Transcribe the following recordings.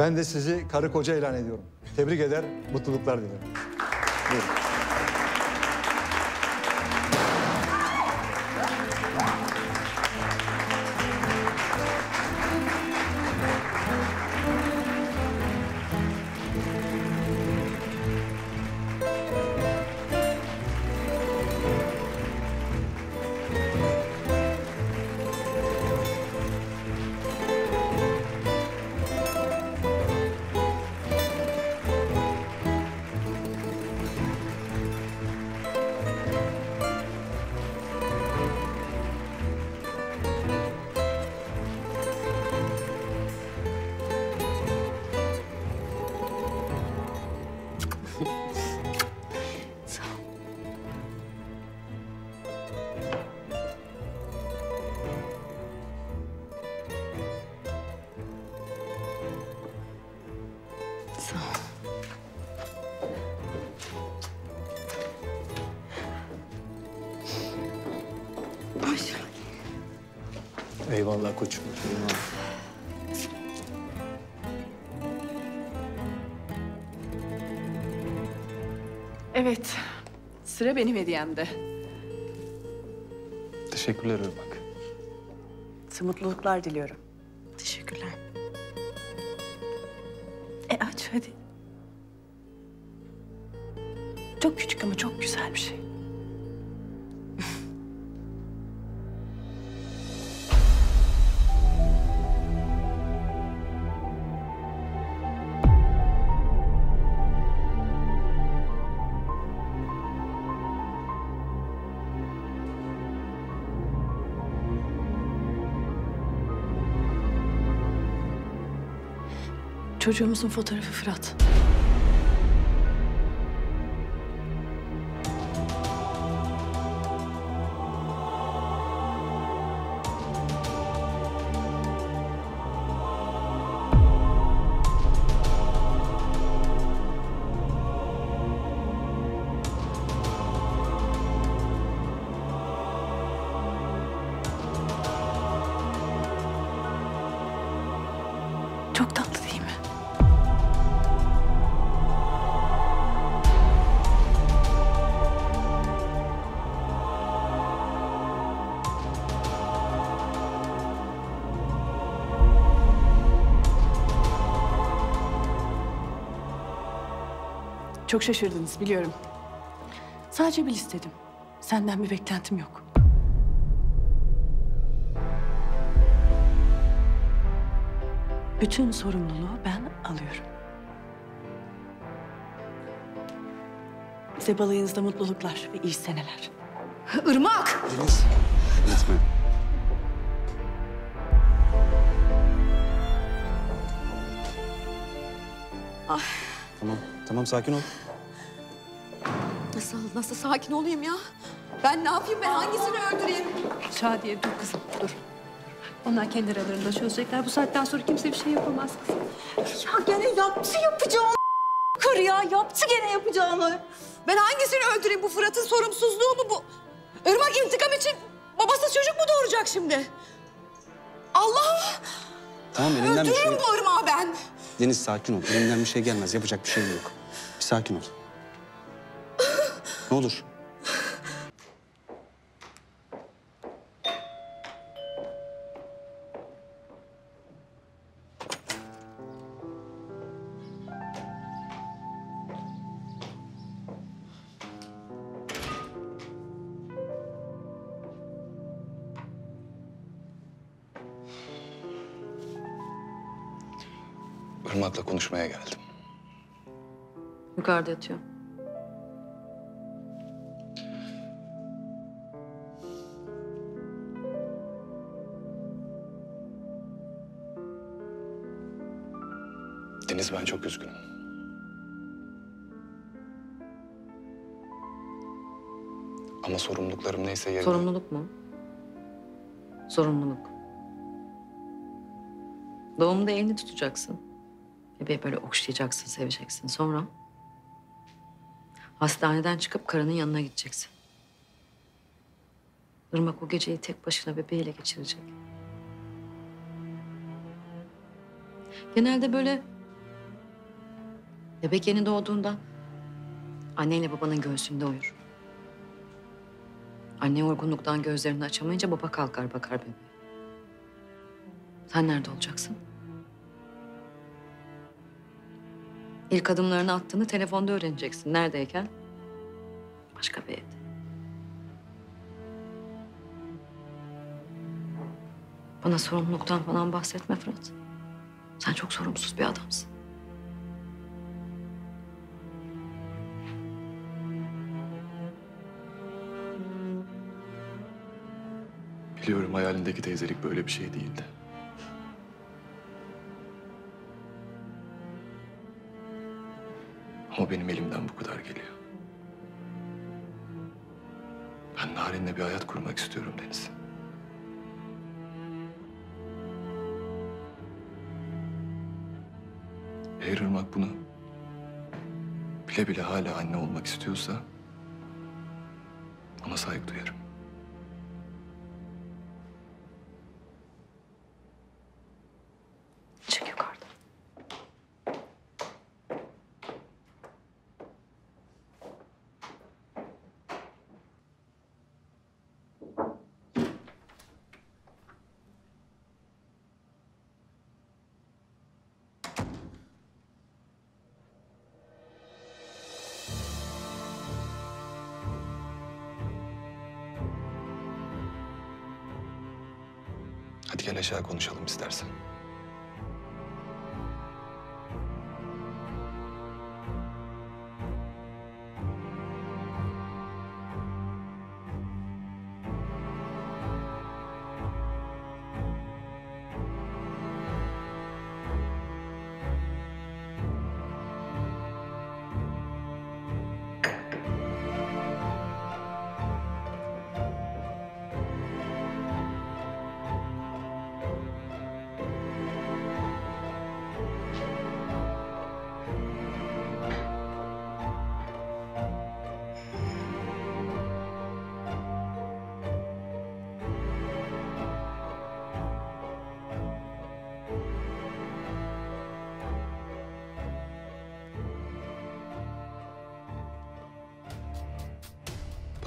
Ben de sizi karı koca ilan ediyorum. Tebrik eder, mutluluklar dilerim. Buyurun. Eyvallah koçum. Evet. Sıra benim hediyemde. Teşekkürler Irmak. Mutluluklar diliyorum. Teşekkürler. E aç hadi. Çok küçük ama çok güzel bir şey. Çocuğumuzun fotoğrafı Fırat. Çok şaşırdınız biliyorum. Sadece bil istedim. Senden bir beklentim yok. Bütün sorumluluğu ben alıyorum. Size balayınızda mutluluklar ve iyi seneler. Irmak! Deniz. Gitme. Tamam, tamam sakin ol. Nasıl, nasıl sakin olayım ya? Ben ne yapayım ben hangisini öldüreyim? Şadiye dur kızım dur. Onlar kendi aralarında çözecekler. Bu saatten sonra kimse bir şey yapamaz kızım. Ya gene yaptı yapacağını kır ya. Yaptı gene yapacağını. Ben hangisini öldüreyim? Bu Fırat'ın sorumsuzluğu mu bu? Irmak intikam için babasız çocuk mu doğuracak şimdi? Allah! Tamam elinden bir şey... Öldürürüm bu Irmak'ı ben. Deniz sakin ol. Elimden bir şey gelmez. Yapacak bir şey yok. Bir sakin ol. Ne olur. Irmak'la konuşmaya geldim. Yukarıda yatıyor. Deniz ben çok üzgünüm. Ama sorumluluklarım neyse yerine... Sorumluluk mu? Sorumluluk. Doğumda elini tutacaksın. Bebeği böyle okşayacaksın, seveceksin. Sonra hastaneden çıkıp karının yanına gideceksin. Irmak o geceyi tek başına bebeğiyle geçirecek. Genelde böyle Bebek yeni doğduğunda anneyle babanın göğsünde uyur. Anne yorgunluktan gözlerini açamayınca baba kalkar bakar bebeğe. Sen nerede olacaksın? İlk adımlarını attığını telefonda öğreneceksin. Neredeyken? Başka bir evde. Bana sorumluluktan falan bahsetme Fırat. Sen çok sorumsuz bir adamsın. Biliyorum hayalindeki teyzelik böyle bir şey değildi. Ama benim elimden bu kadar geliyor. Ben Narin'le bir hayat kurmak istiyorum Deniz. Eğer Irmak bunu bile bile hala anne olmak istiyorsa ona saygı duyarım. Hadi gel aşağı konuşalım istersen.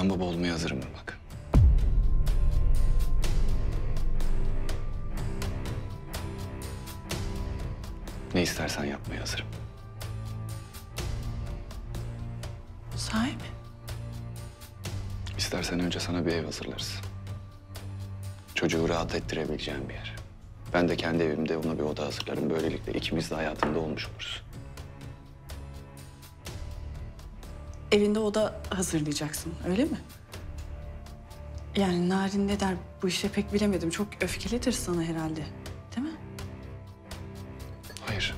Ben baba olmaya hazırım Irmak. Ne istersen yapmaya hazırım. Sahi mi? İstersen önce sana bir ev hazırlarız. Çocuğu rahat ettirebileceğim bir yer. Ben de kendi evimde ona bir oda hazırlarım. Böylelikle ikimiz de hayatında olmuş oluruz. Evinde oda hazırlayacaksın öyle mi? Yani Narin ne der bu işe pek bilemedim. Çok öfkelidir sana herhalde. Değil mi? Hayır.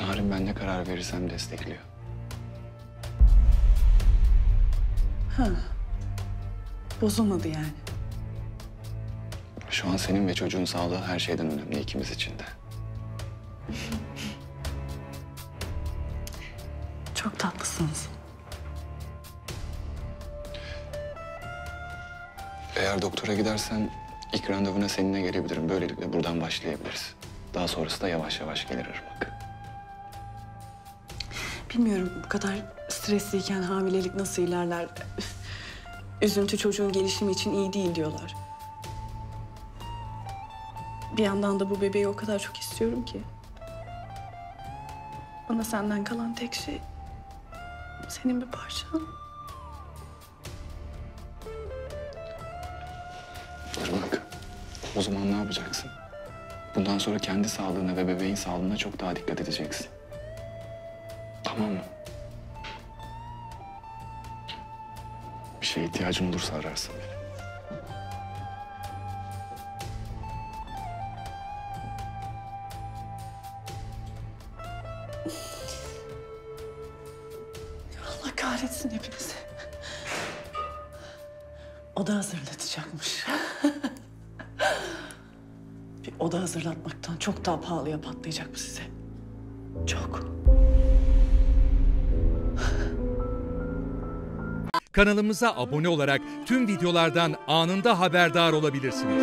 Narin ben ne karar verirsem destekliyor. Bozulmadı yani. Şu an senin ve çocuğun sağlığı her şeyden önemli ikimiz için de. Çok tatlısınız. Eğer doktora gidersen ilk randevuna seninle gelebilirim. Böylelikle buradan başlayabiliriz. Daha sonrası da yavaş yavaş gelir Irmak. Bilmiyorum bu kadar stresliyken hamilelik nasıl ilerler. Üzüntü çocuğun gelişimi için iyi değil diyorlar. Bir yandan da bu bebeği o kadar çok istiyorum ki. Bana senden kalan tek şey senin bir parçan. Irmak, o zaman ne yapacaksın? Bundan sonra kendi sağlığına ve bebeğin sağlığına çok daha dikkat edeceksin. Tamam mı? Bir şeye ihtiyacın olursa ararsın beni. Kahretsin hepinizi. Oda hazırlatacakmış. bir oda hazırlatmaktan çok daha pahalıya patlayacak bu size. Çok. Kanalımıza abone olarak tüm videolardan anında haberdar olabilirsiniz.